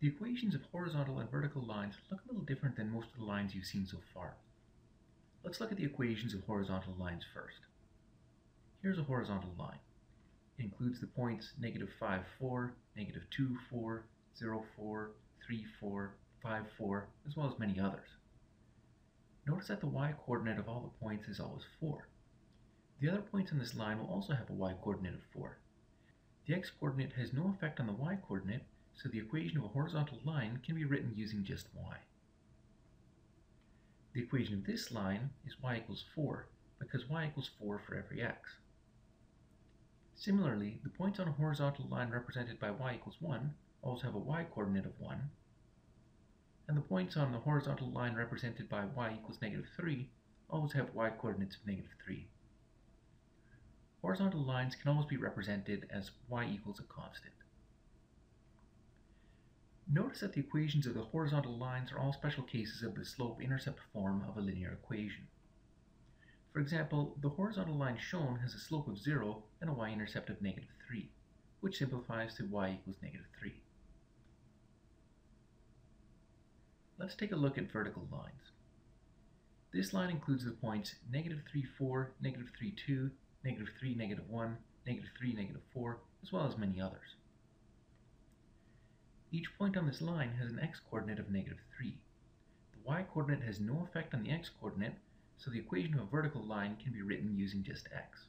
The equations of horizontal and vertical lines look a little different than most of the lines you've seen so far. Let's look at the equations of horizontal lines first. Here's a horizontal line. It includes the points negative 5, 4, negative 2, 4, 0, 4, 3, 4, 5, 4, as well as many others. Notice that the y-coordinate of all the points is always 4. The other points on this line will also have a y-coordinate of 4. The x-coordinate has no effect on the y-coordinate, so the equation of a horizontal line can be written using just y. The equation of this line is y equals 4, because y equals 4 for every x. Similarly, the points on a horizontal line represented by y equals 1 always have a y-coordinate of 1, and the points on the horizontal line represented by y equals negative 3 always have y-coordinates of negative 3. Horizontal lines can always be represented as y equals a constant. Notice that the equations of the horizontal lines are all special cases of the slope-intercept form of a linear equation. For example, the horizontal line shown has a slope of 0 and a y-intercept of negative 3, which simplifies to y equals negative 3. Let's take a look at vertical lines. This line includes the points negative 3, 4, negative 3, 2, negative 3, negative 1, negative 3, negative 4, as well as many others. Each point on this line has an x-coordinate of negative 3. The y-coordinate has no effect on the x-coordinate, so the equation of a vertical line can be written using just x.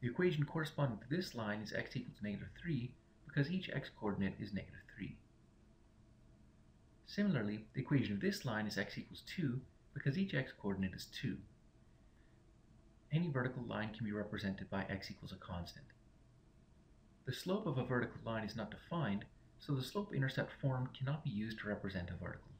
The equation corresponding to this line is x equals negative 3 because each x-coordinate is negative 3. Similarly, the equation of this line is x equals 2 because each x-coordinate is 2. Any vertical line can be represented by x equals a constant. The slope of a vertical line is not defined, so the slope-intercept form cannot be used to represent a vertical